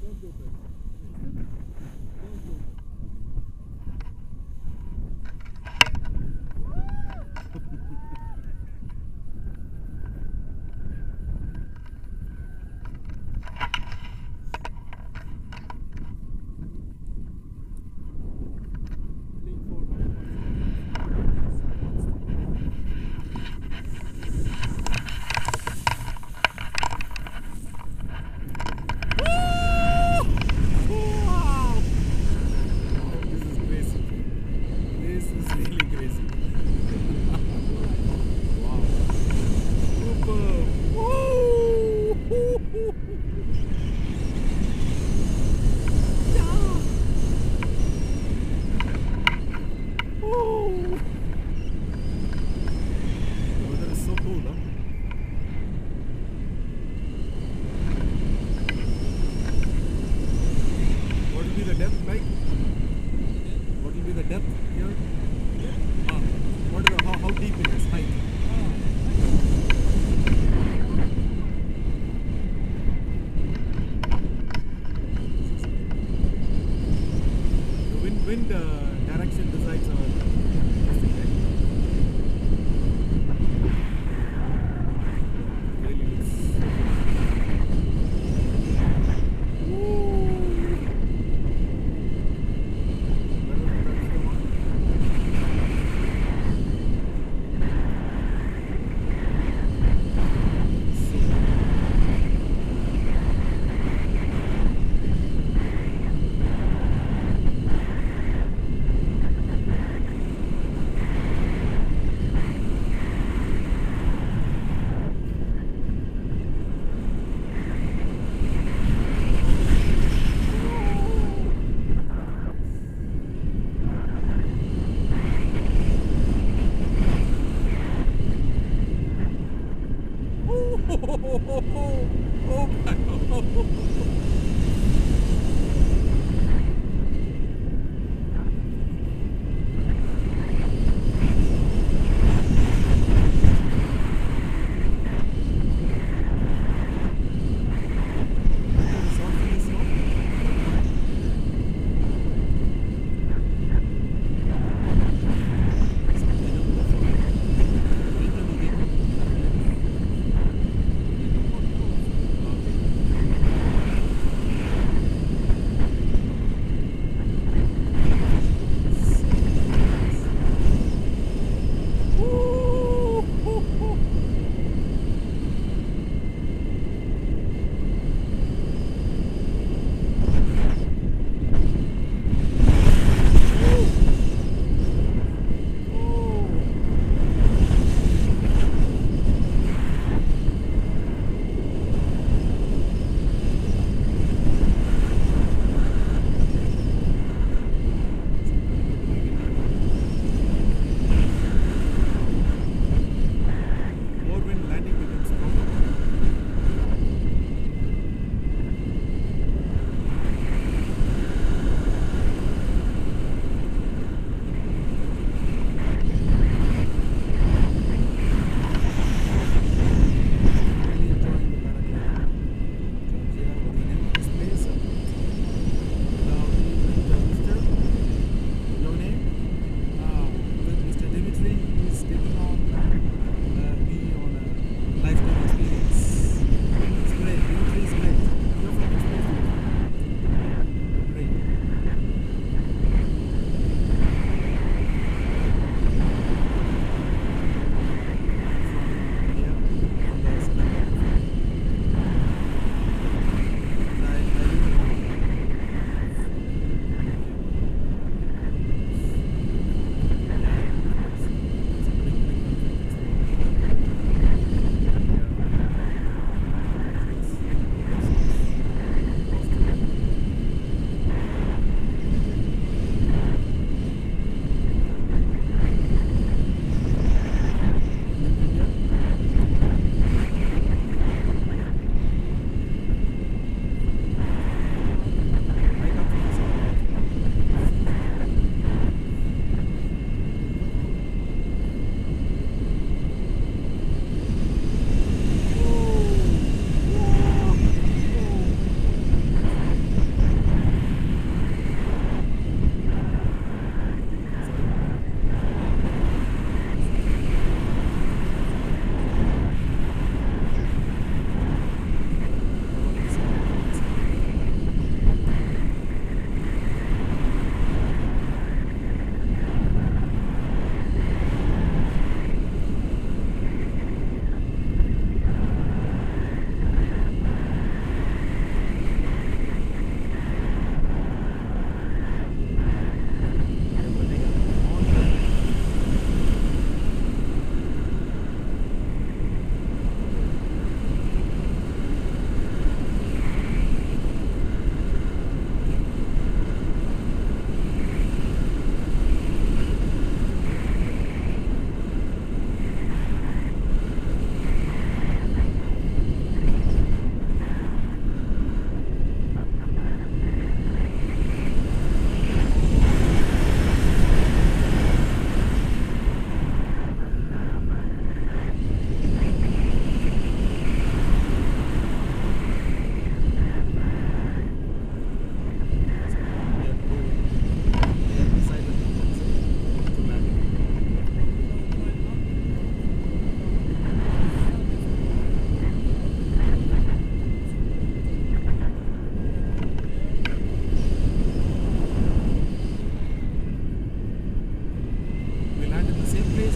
Don't go back. Wind, direction decides our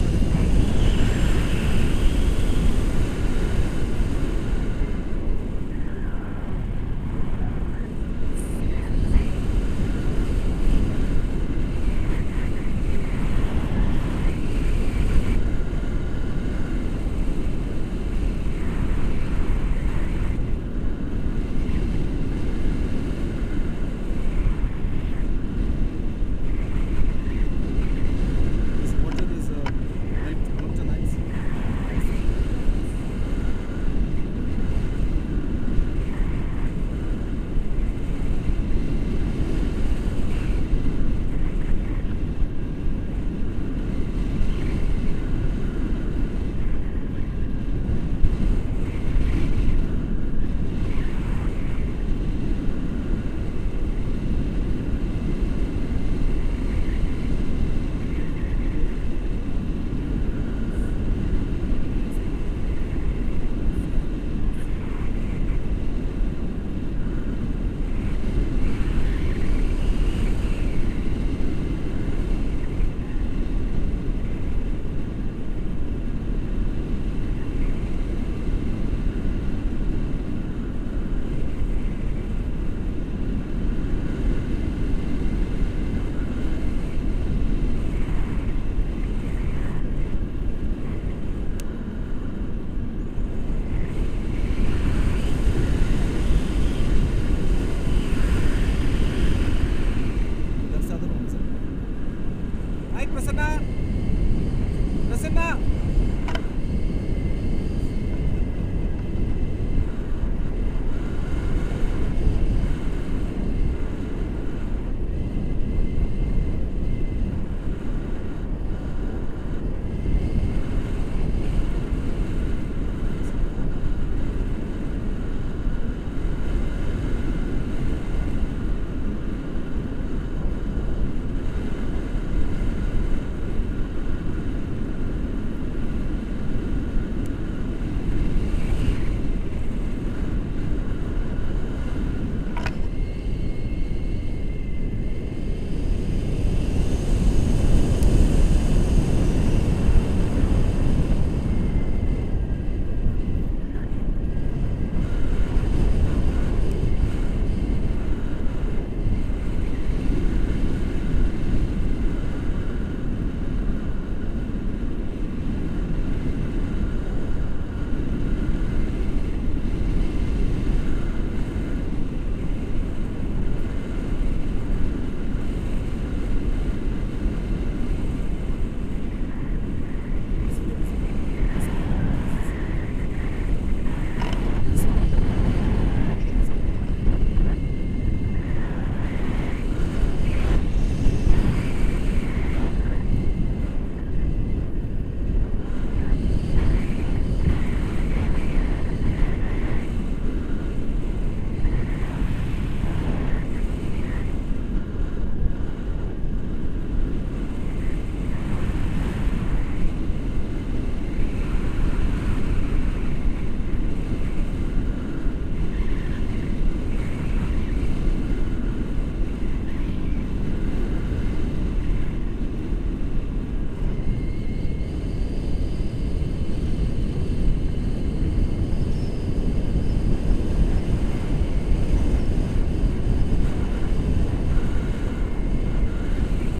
days.